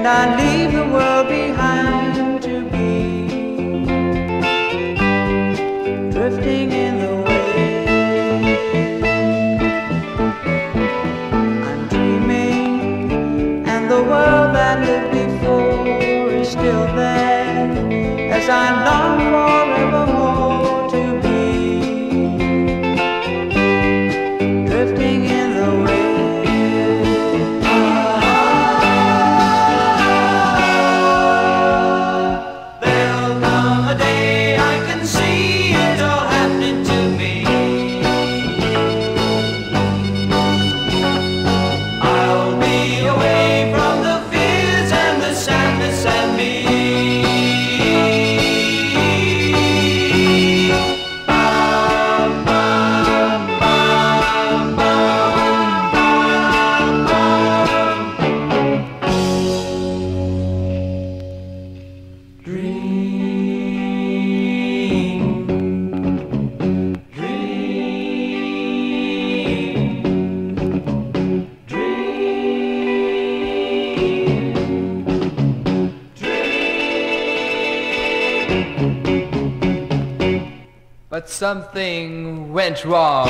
and I leave the world behind to be drifting in the wind. I'm dreaming, and the world that lived before is still there as I. lost. But something went wrong.